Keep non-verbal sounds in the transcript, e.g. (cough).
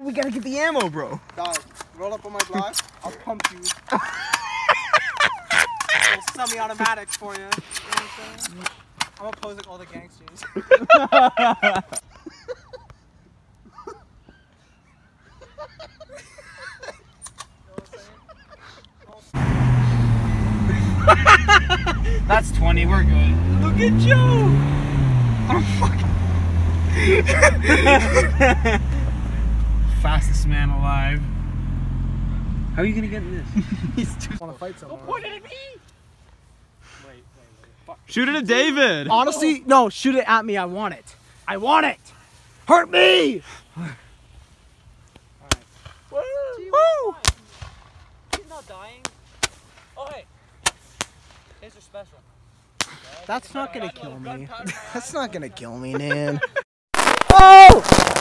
We gotta get the ammo, bro. Dog, roll up on my block. I'll pump you. (laughs) Semi-automatics for you. you know I'm? I'm opposing all the gangsters. That's 20, we're good. Look at Joe. (laughs) Fastest man alive. How are you gonna get in this? (laughs) He's too. Want to fight someone? Point it at me! Wait, wait, wait. Fuck. Shoot it at David. Honestly, no. Shoot it at me. I want it. I want it. Hurt me. Woo! Woo! He's not dying. Oh, hey. These are special. That's not gonna kill me. (laughs) That's not gonna kill me, man. (laughs) Oh!